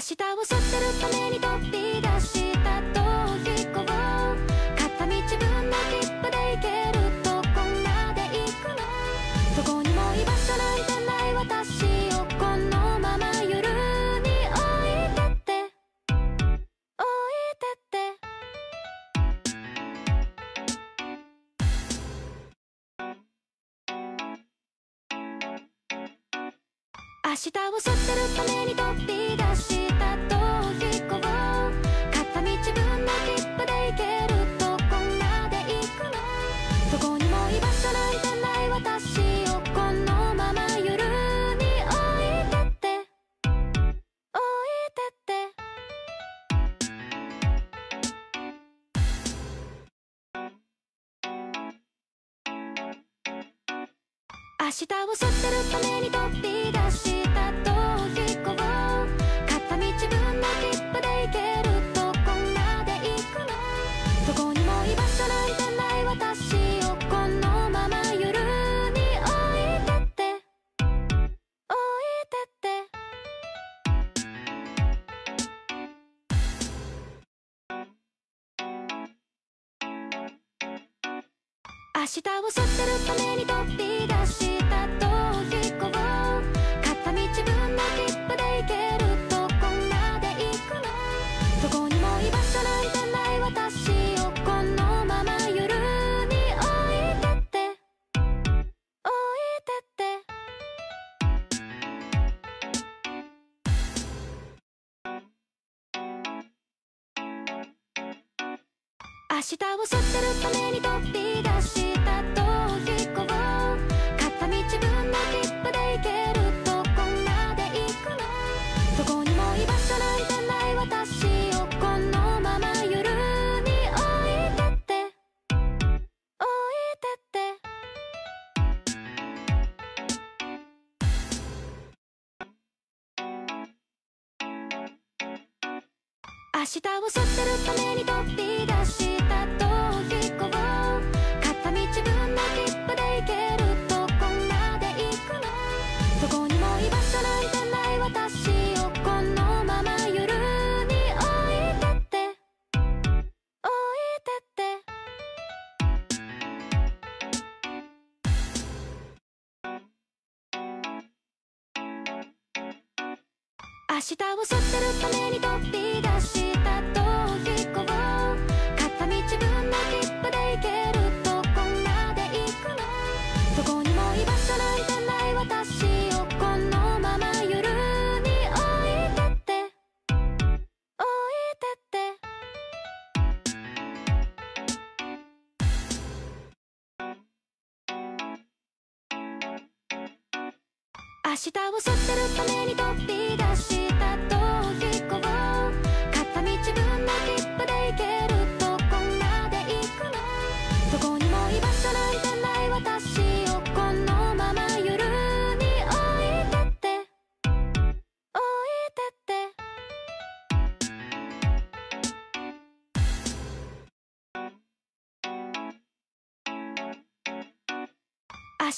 明日を捨てるために飛び出したと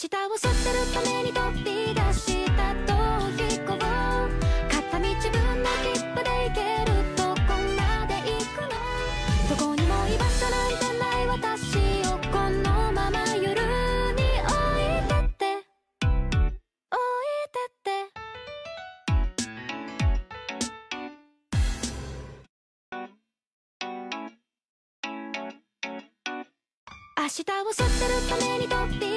舌を吸ってるために飛び出した逃避行片道分の切符で行けるとこまで行くの。どこにも居場所なんてない私をこのまま夜に置いてって。置いてって。明日を吸ってるために飛び出した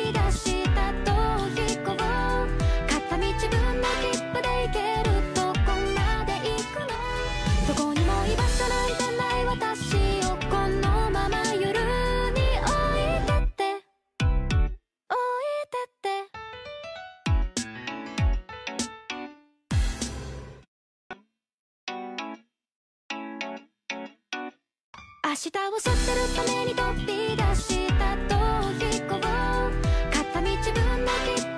を悟るために飛た逃避分の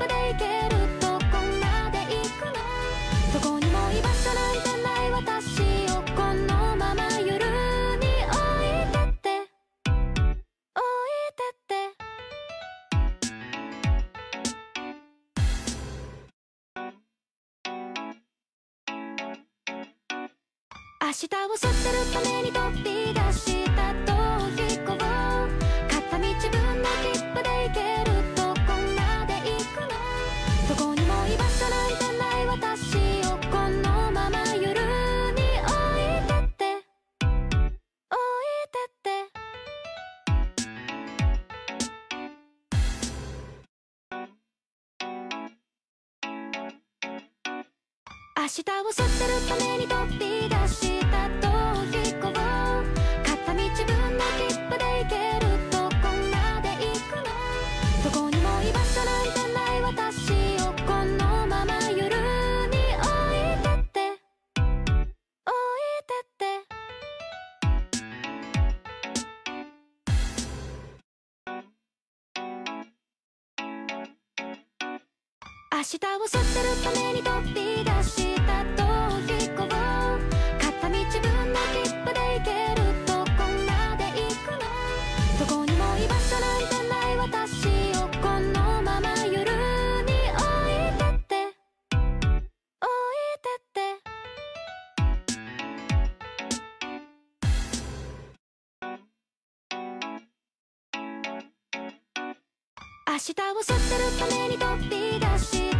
で行けるとこまで行くのどこにも居場所なんてない私をこのまま夜に置いてって置いてってをるために飛び蓋をすってるために飛び出して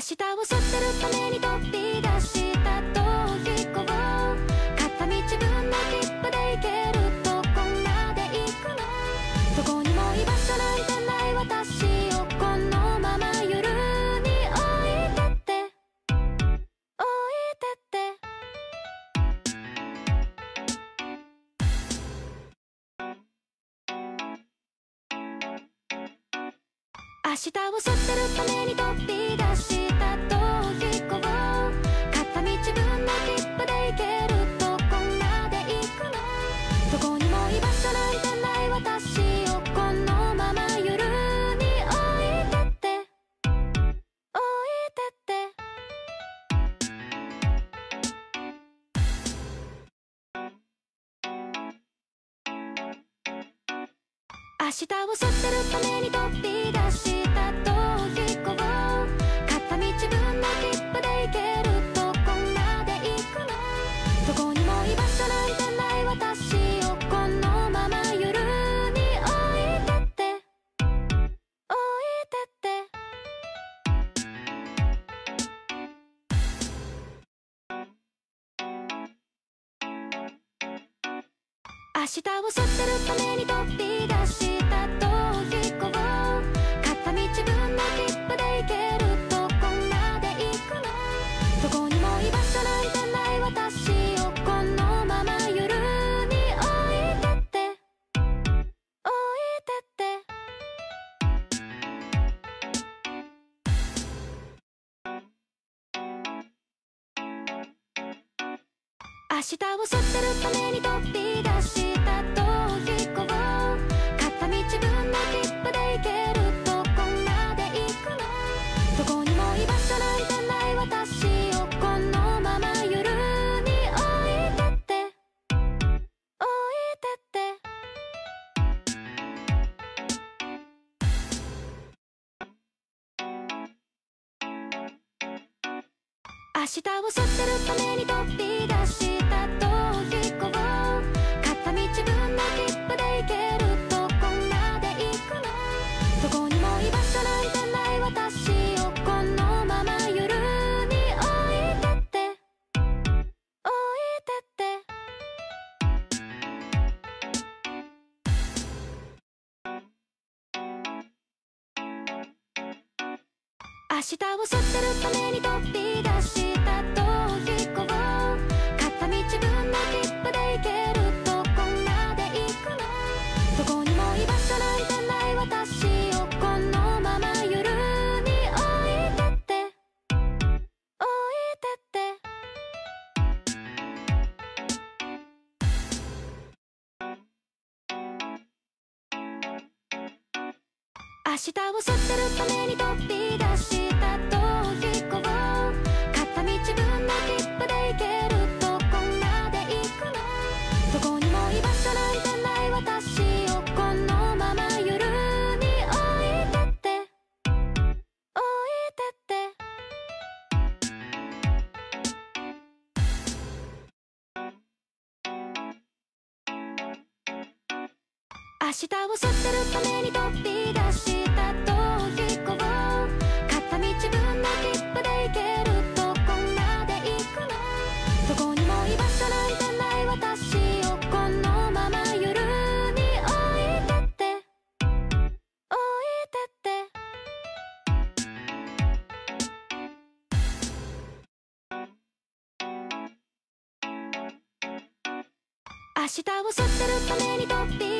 明日を悟るためにとっを知ってるために飛び出したと明日を捨てるために飛び出したと飛行片道分の切符で行けるとこまで行くのどこにも居場所なんてない。私をこのまま夜に置いてって。置いてって。明日をてるために飛び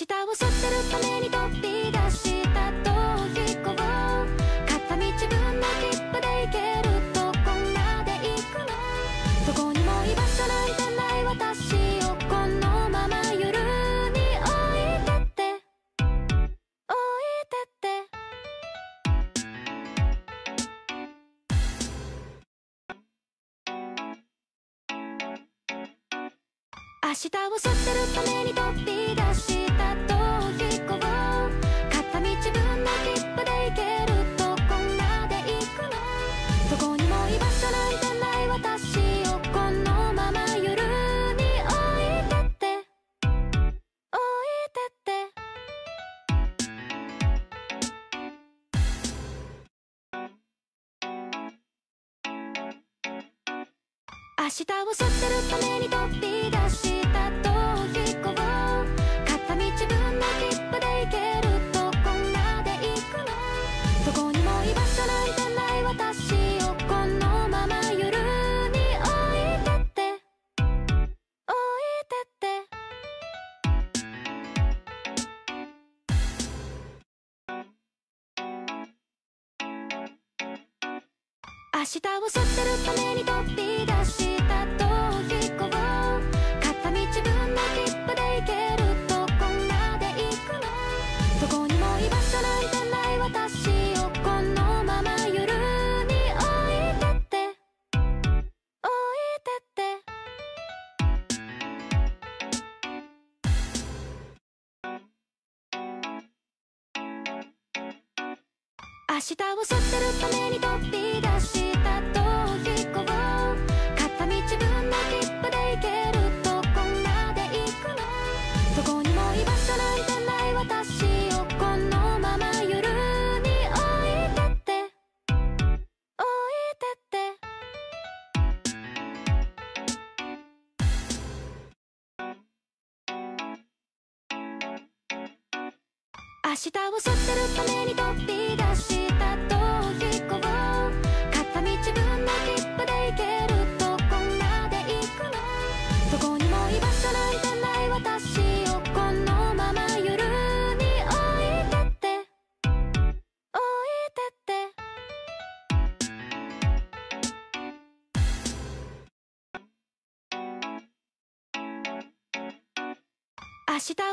明日をってるために飛び出し明日を去ってるために飛び出し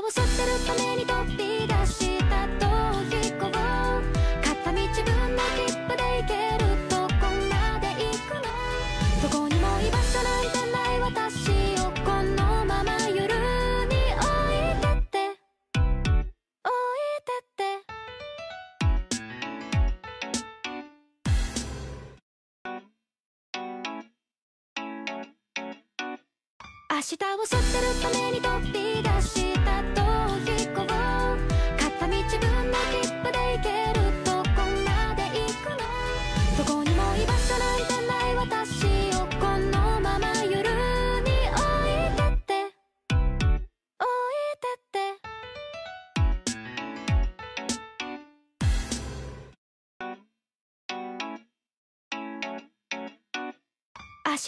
をてるために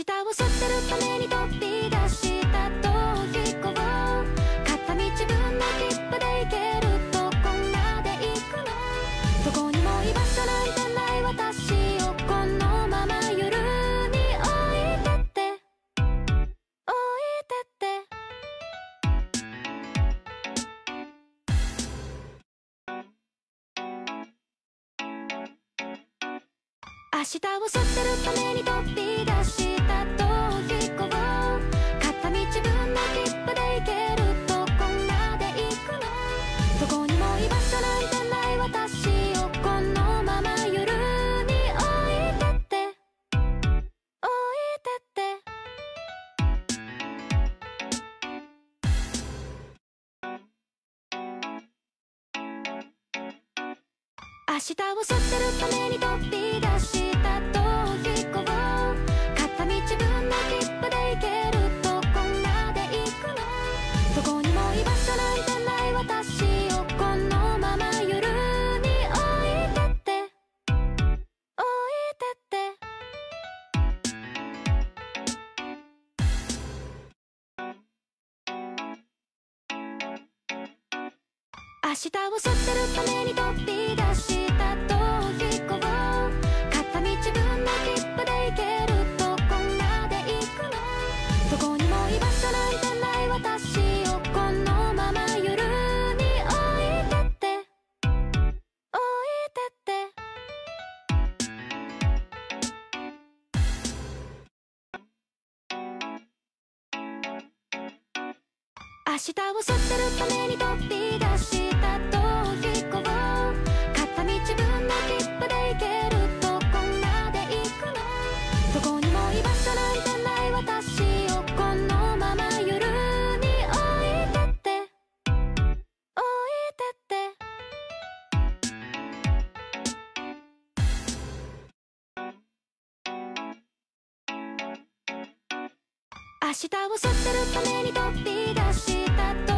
ギターを吸ってるために飛び明日を捨てるために飛び出したと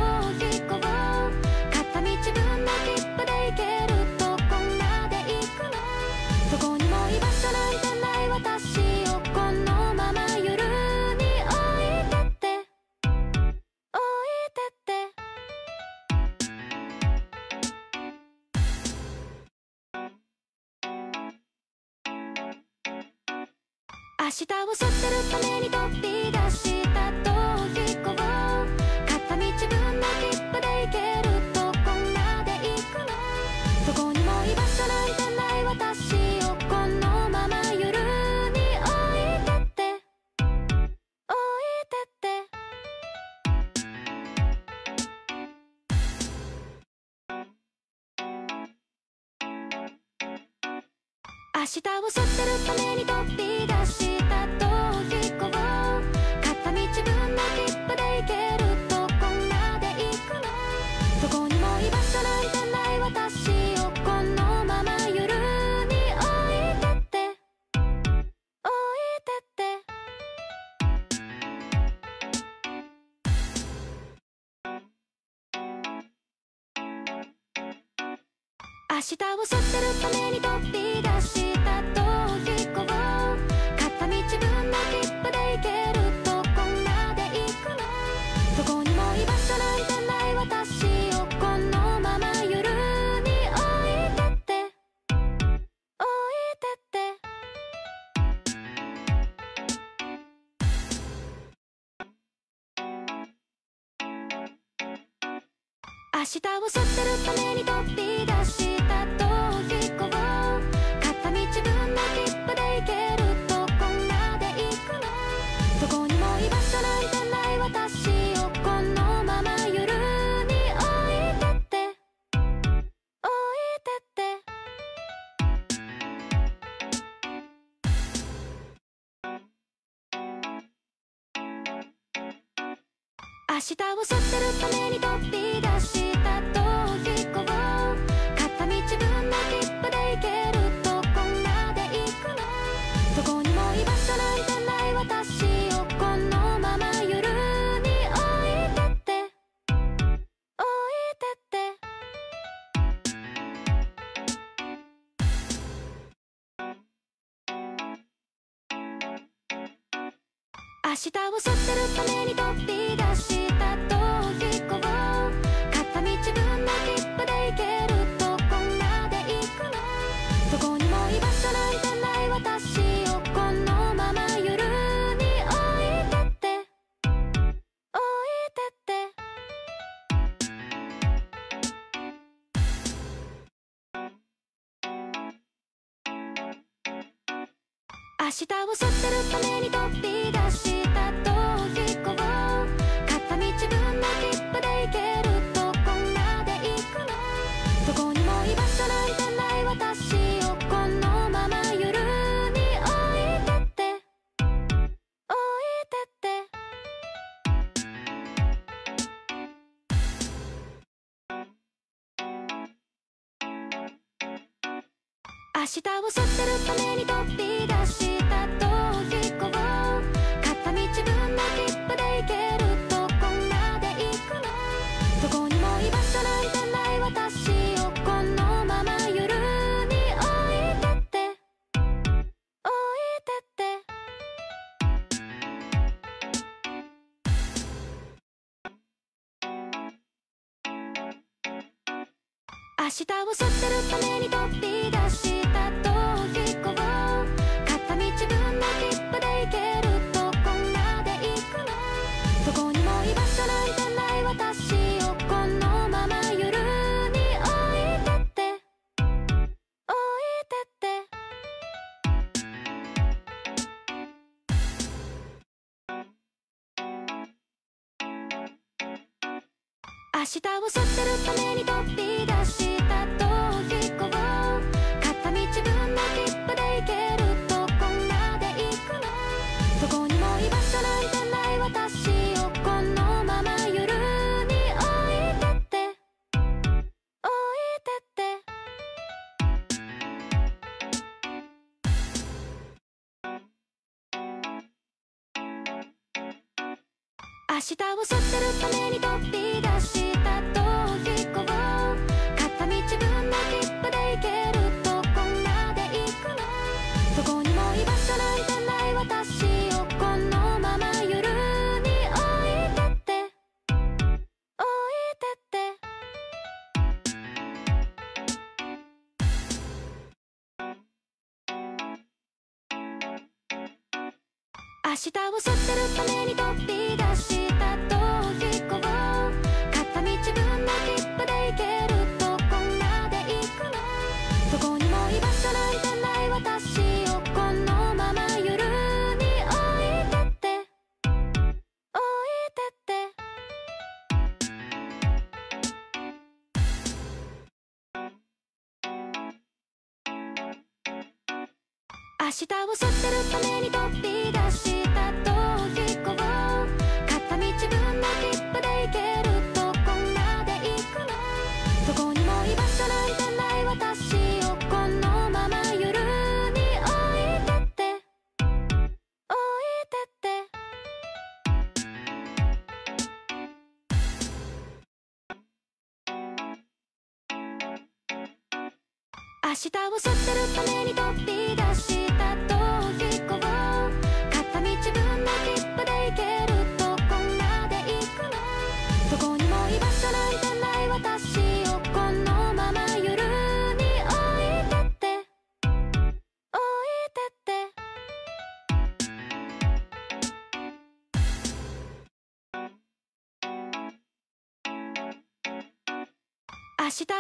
明日をそってるために飛び出した逃避行片道分の切符で行けるとこまで行くのどこにも居場所なんてない私をこのまま夜に置いてって置いてって明日をそってるために飛び日を捨てるために飛び出した逃避行片道分の切符で行けるとこまで行くのどこにも居場所なんてない私をこのまま夜に置いてって置いてって。明日をてるために飛び襲ってるためにとって Many pop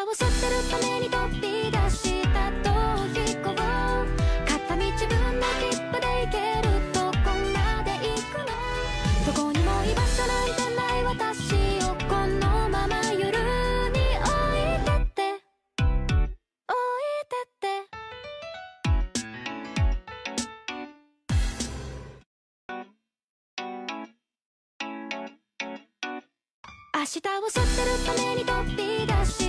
を捨たたでけるとこまでいくの。どこにも居場所なんてない私をこのまま夜に置いてって。置いてって。したを捨てるために飛び出し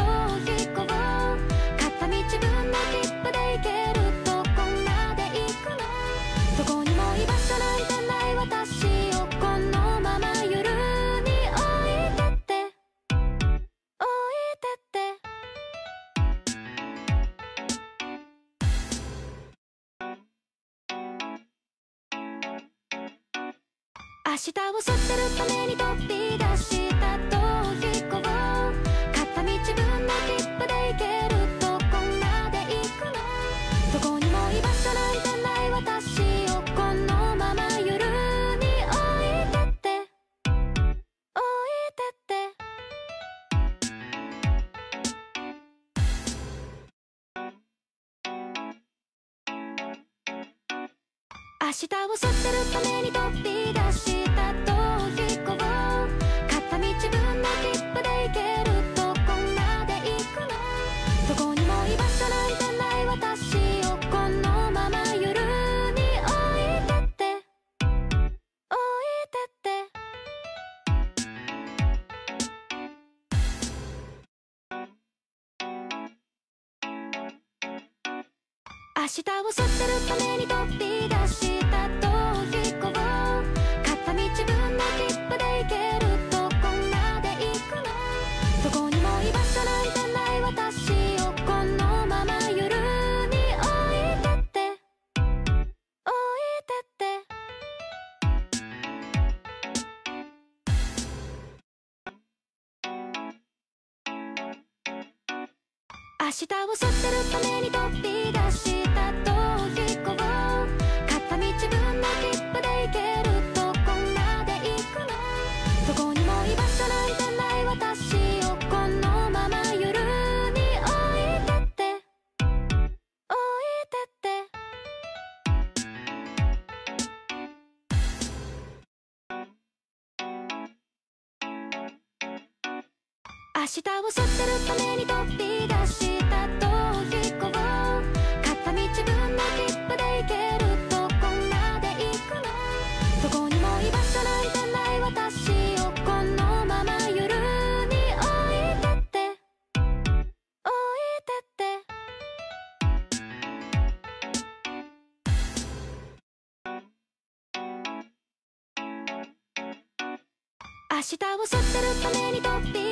明日をってるために飛び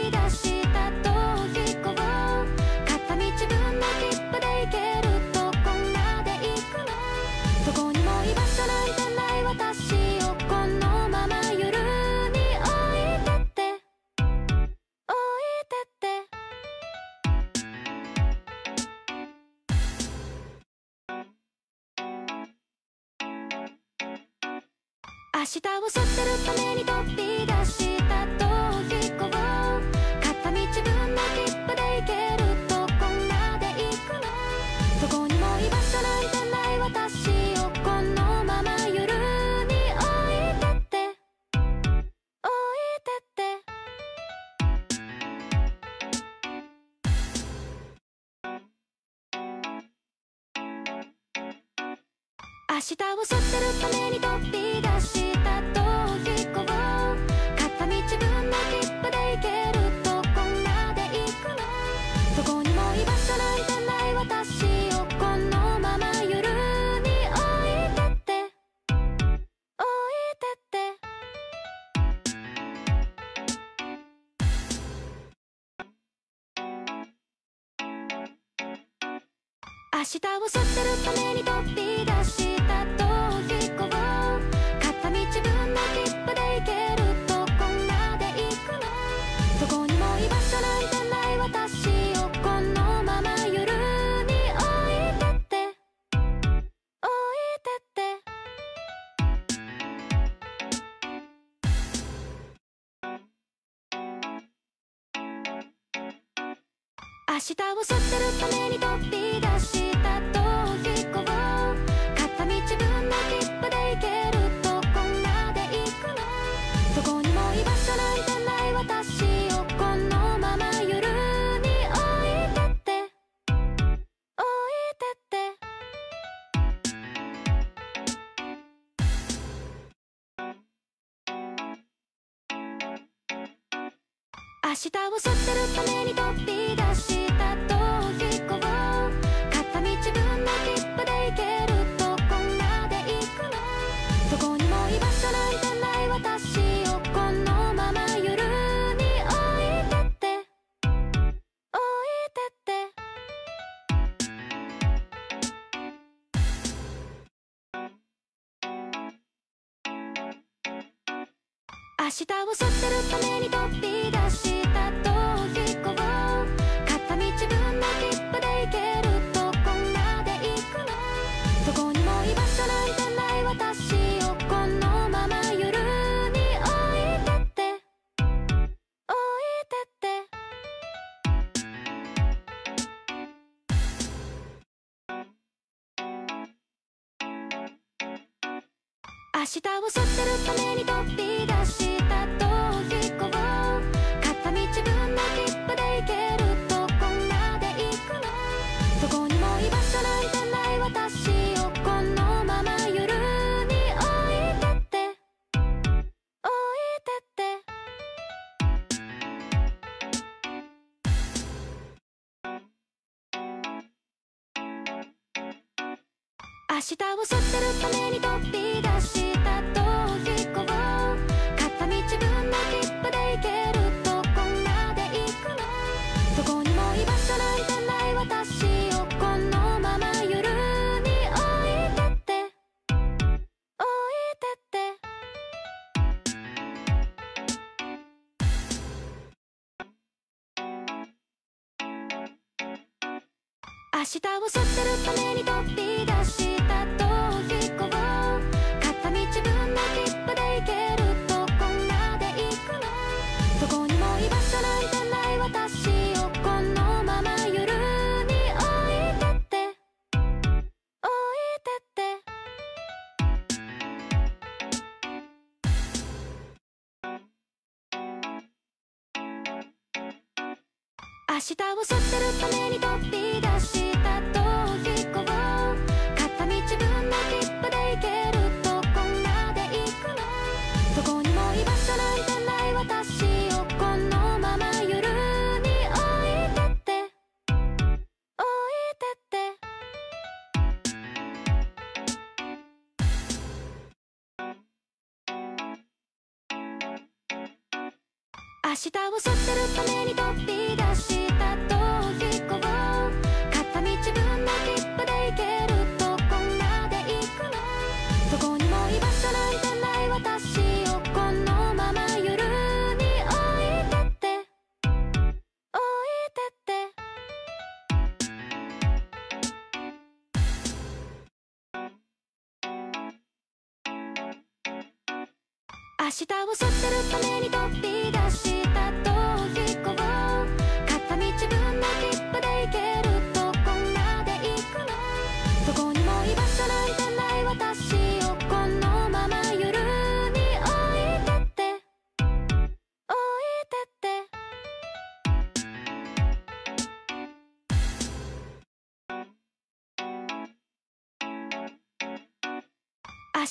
をってるために飛び出し明日を去ってるために飛び出したと襲ってるために飛び出し下を吸ってるためにトッピング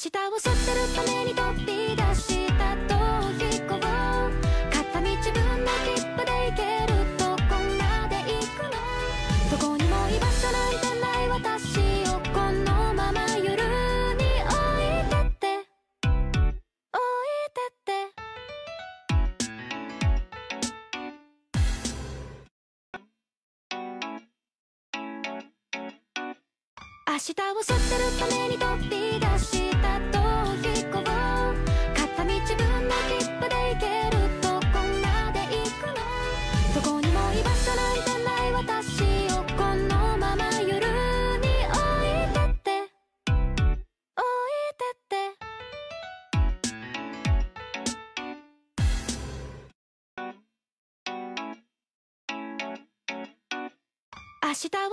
明日をってるために飛び出して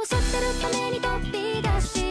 襲ってるために飛び出し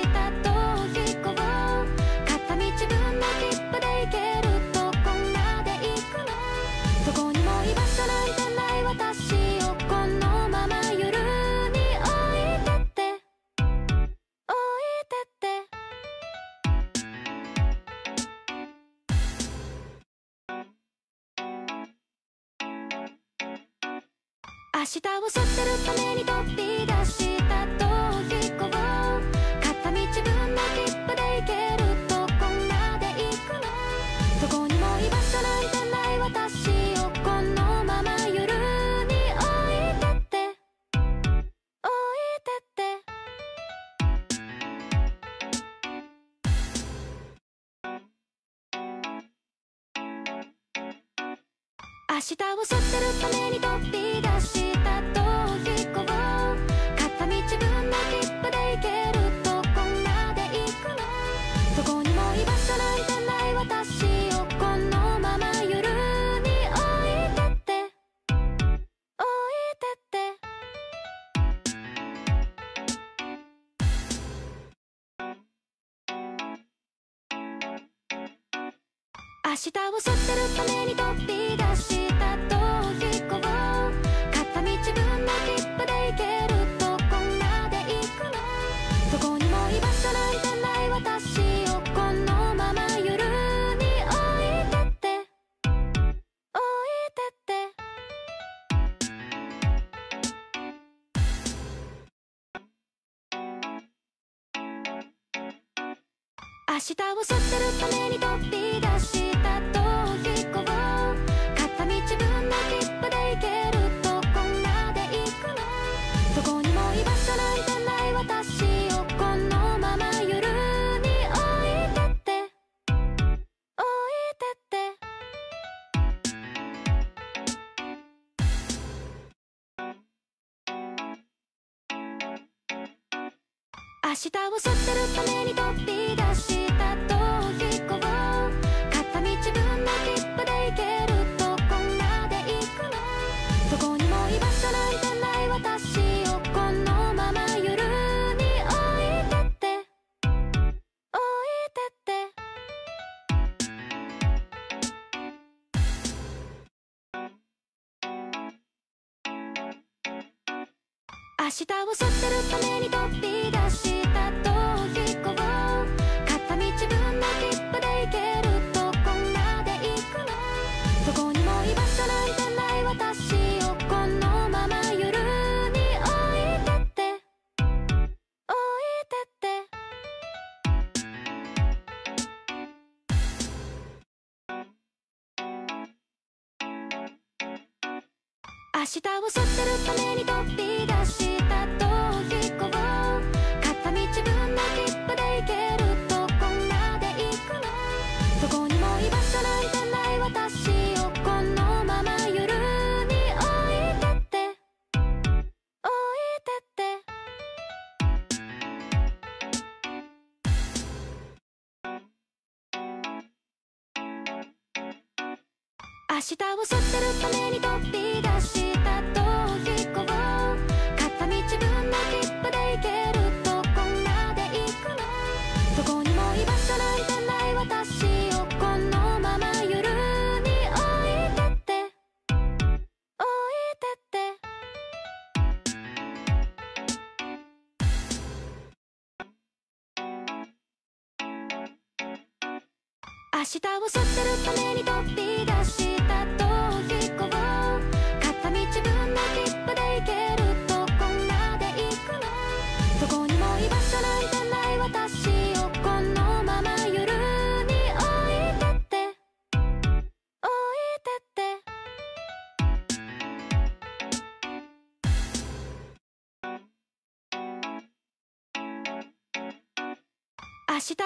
明日を捨てるために飛び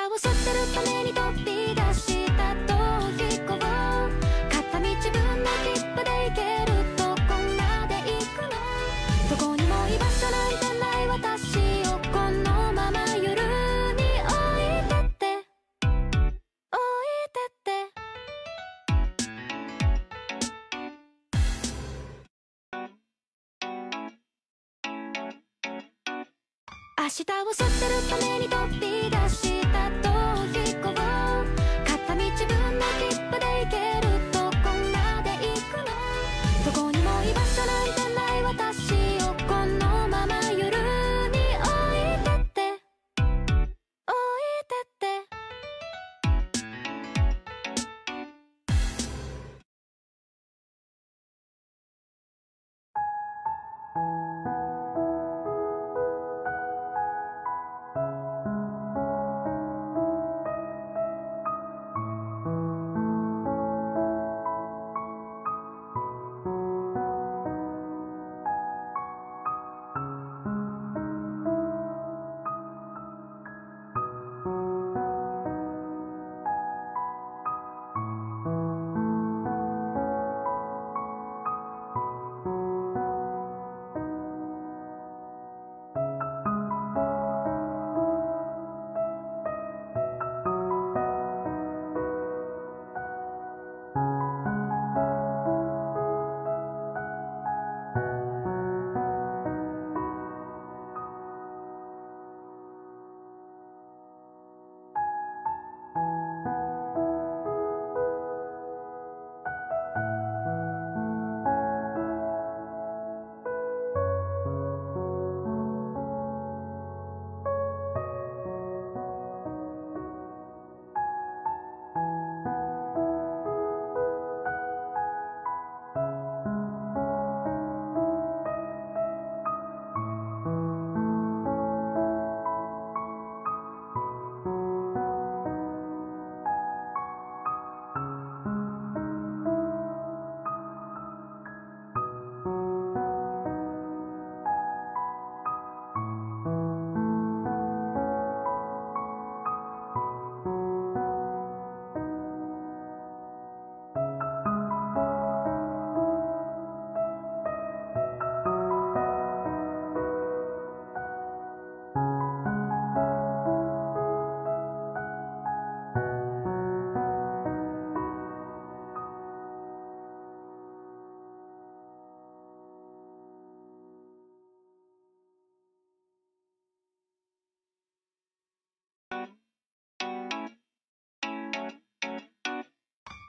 を吸ってるために明日を捨てるために飛び出したと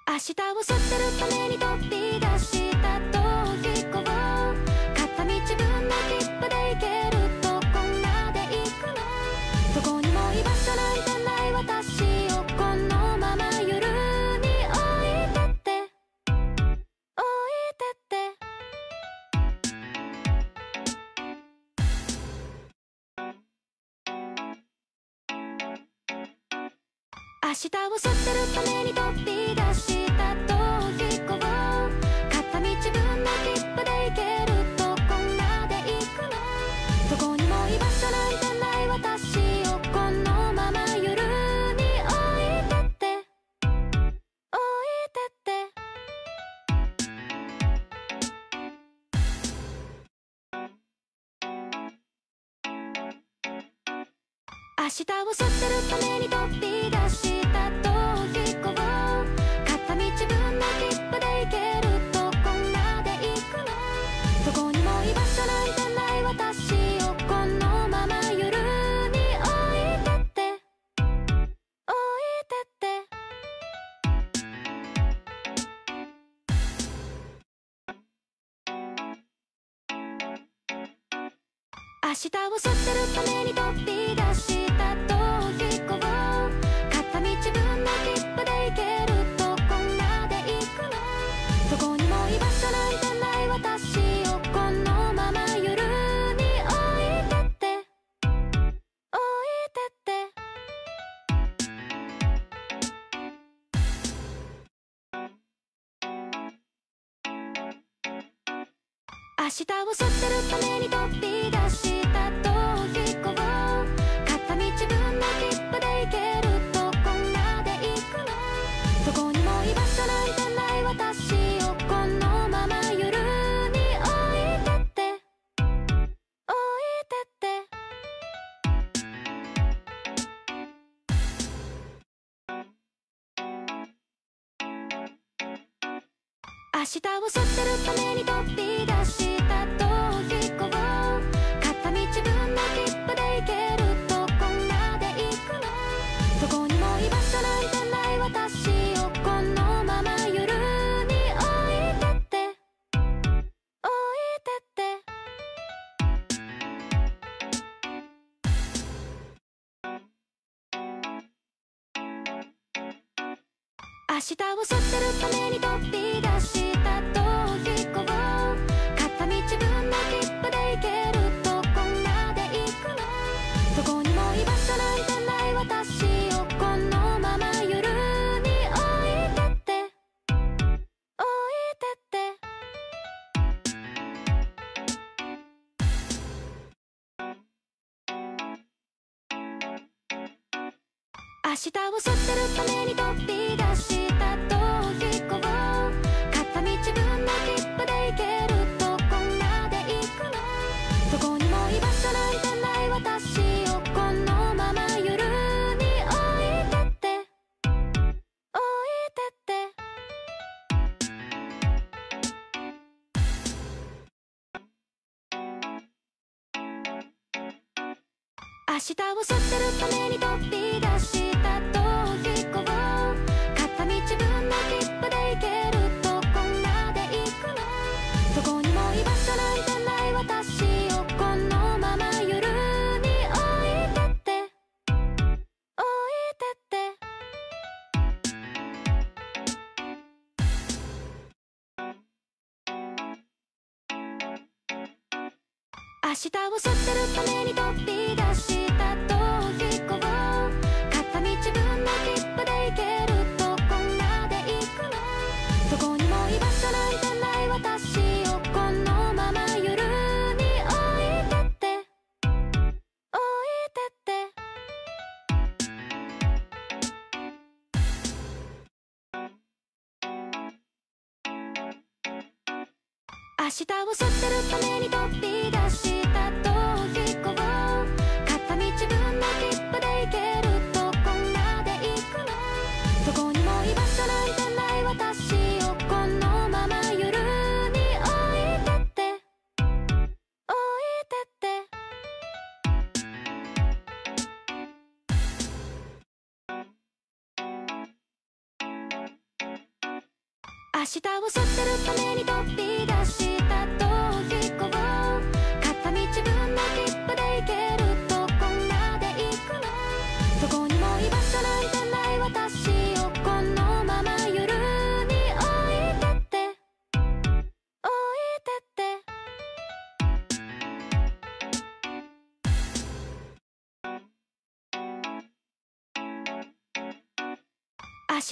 明日を去ってるために飛び出したと明日を捨てるために飛び出した逃避行片道分の切符で行けるとこまで行くのどこにも居場所なんてない私をこのまま夜に置いてって置いてって明日を捨てるために飛び出した be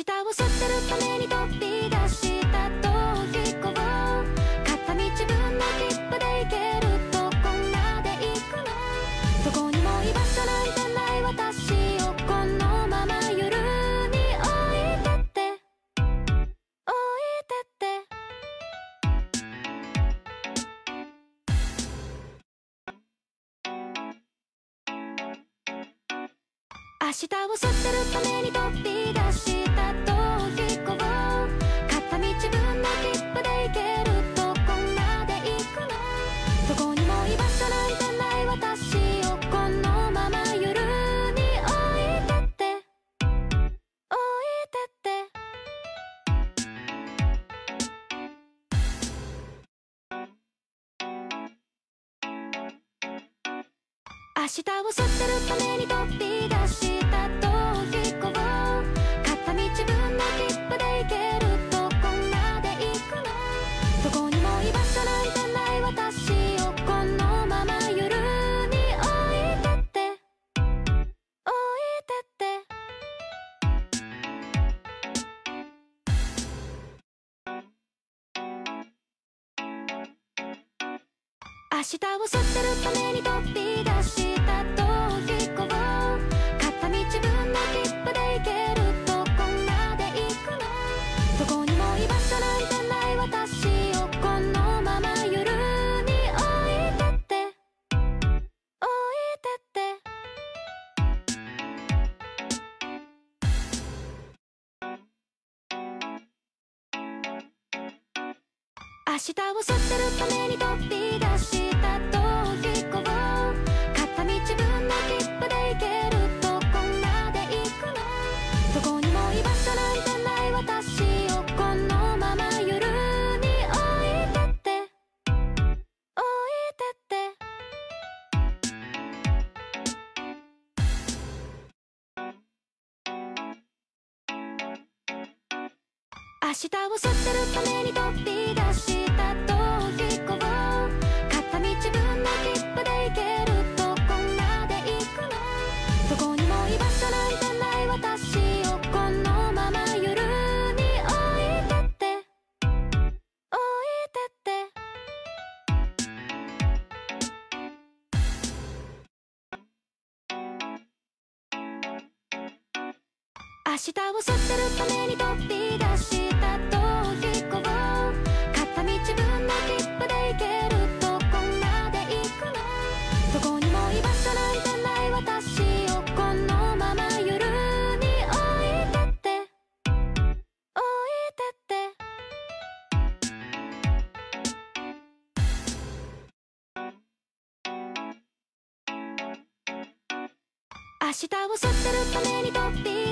下をすってるために飛び出した逃避行片道分の切符で行けるとこまで行くの。どこにも居場所なんてない私をこのまま夜に置いてって。置いてって。明日をすってるために飛び出した be 明日を去ってるために飛びために飛び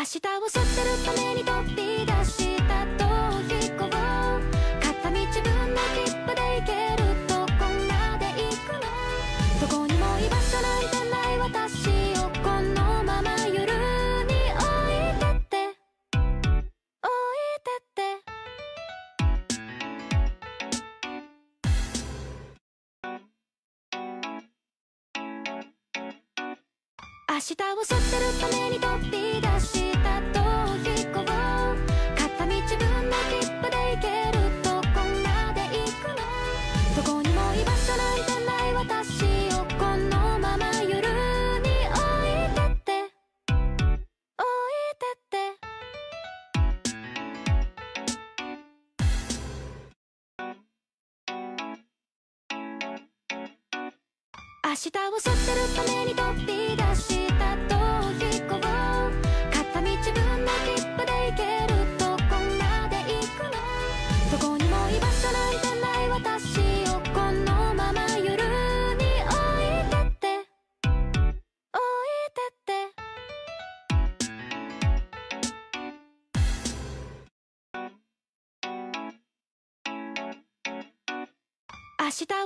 明日を去ってるためにとっ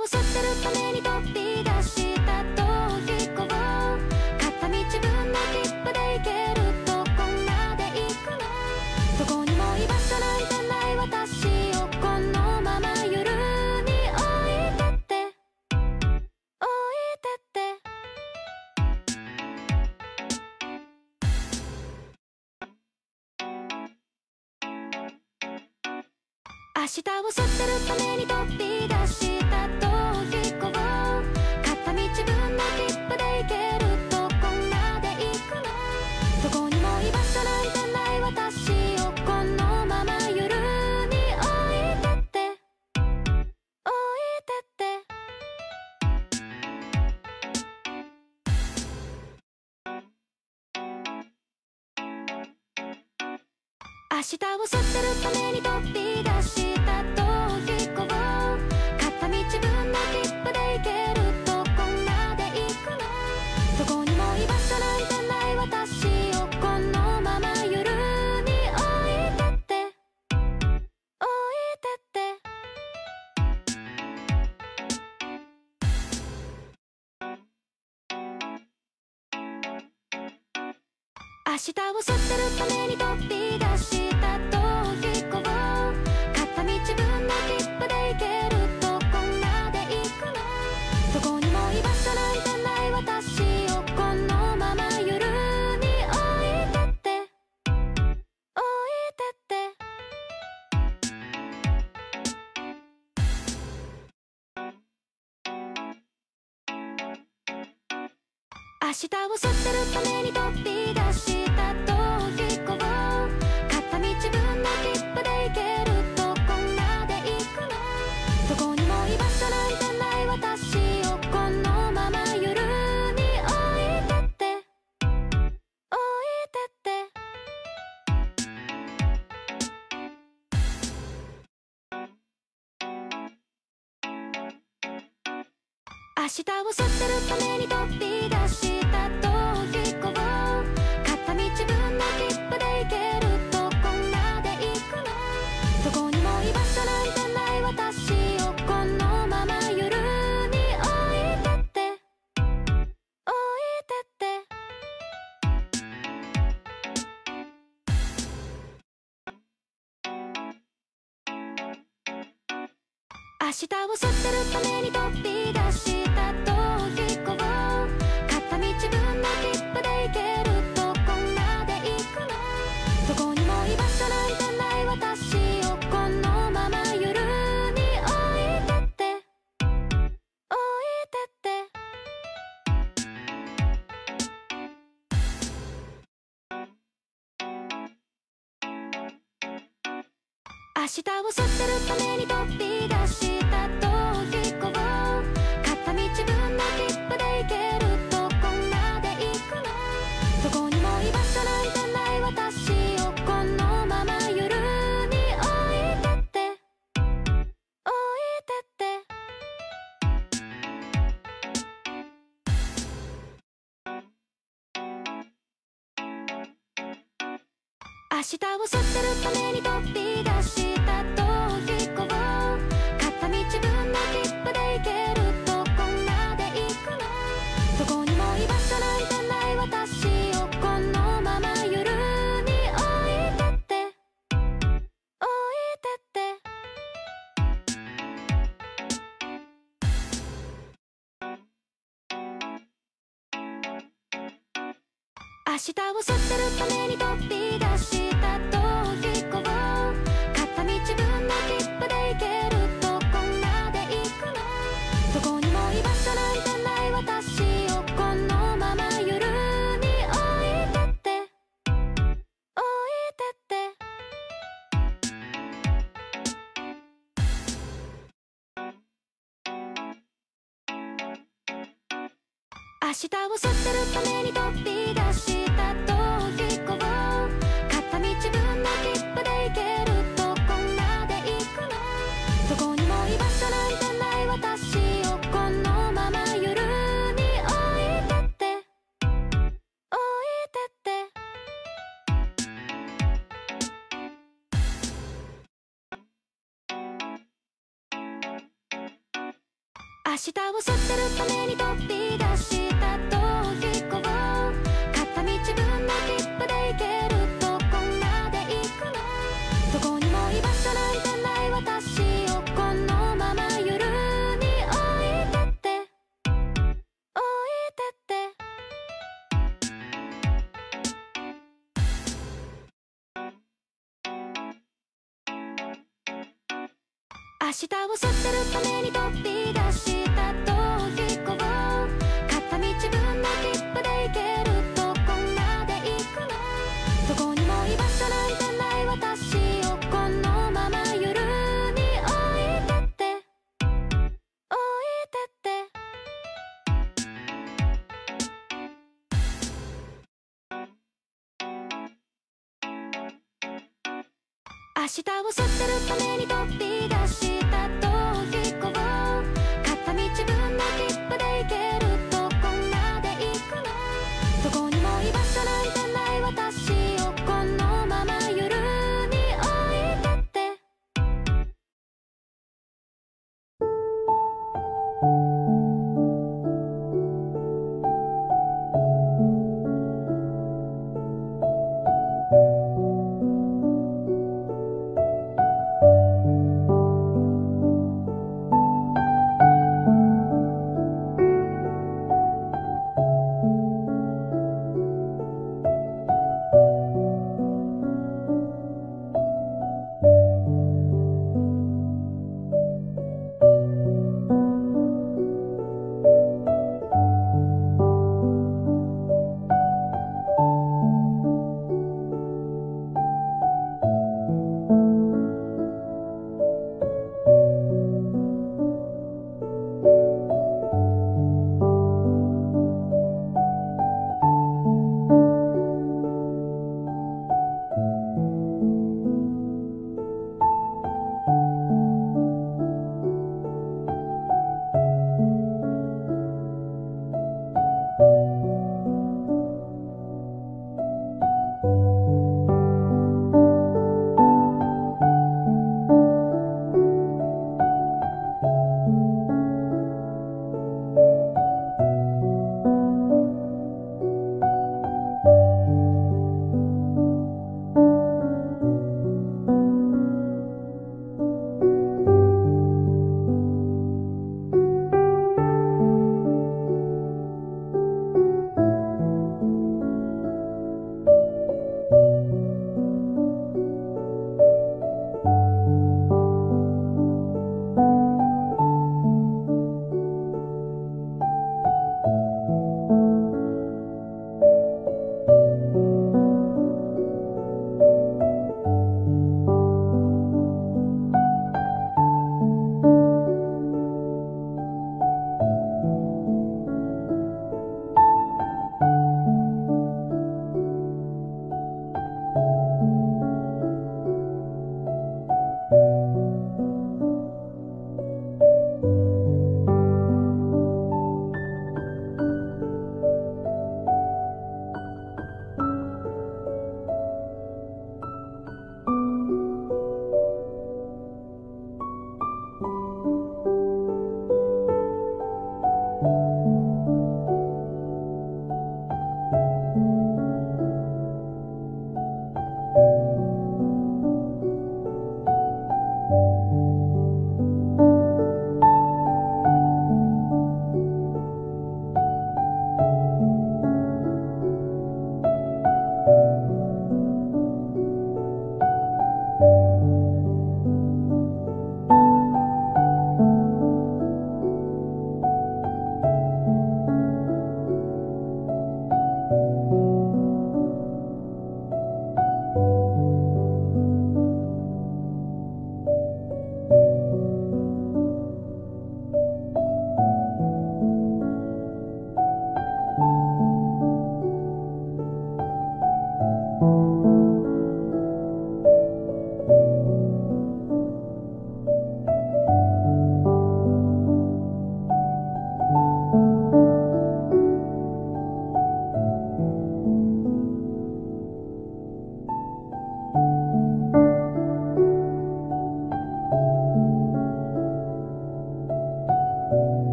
をってるためにとって明日をってるために飛びを知ってるために飛び明日を捨てるために飛び出したとそっために飛び出した逃避行片道分の切で行けるとこまで行くのどこにも居場所なんてない私をこのまま夜に置いてって置いてって明日を去ってるために飛び明日を去ってるために飛び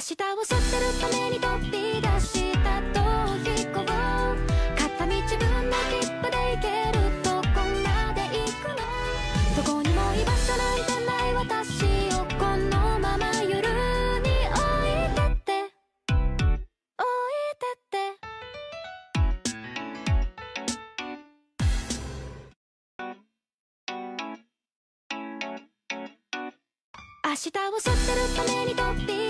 明日を捨てるために飛び出した逃避行片道分の切符で行けるとこまで行くの。どこにも居場所なんてない私をこのまま夜に置いてって。置いてって。明日を捨てるために飛び出した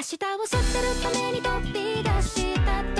明日を去ってるために飛び出した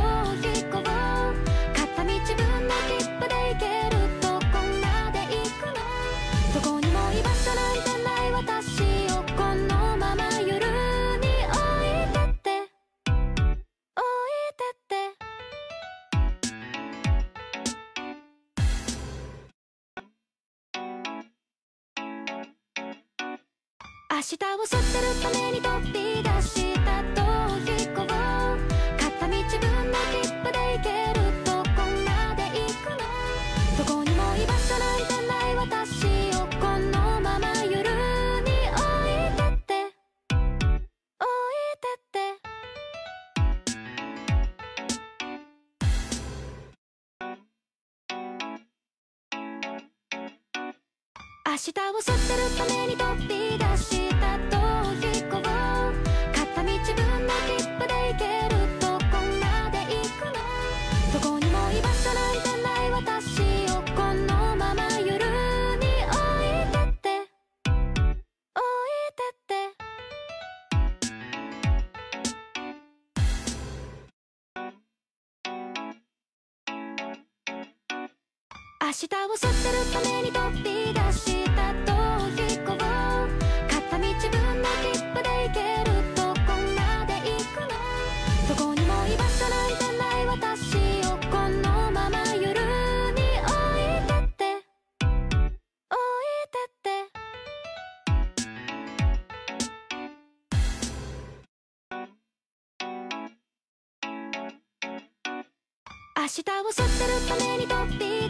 下を捨てるために飛び出した逃避行片道分の切符で行けるとこまで行くの。どこにも居場所なんてない私をこのまま夜に置いてって。置いてって。明日を捨てるために飛び出した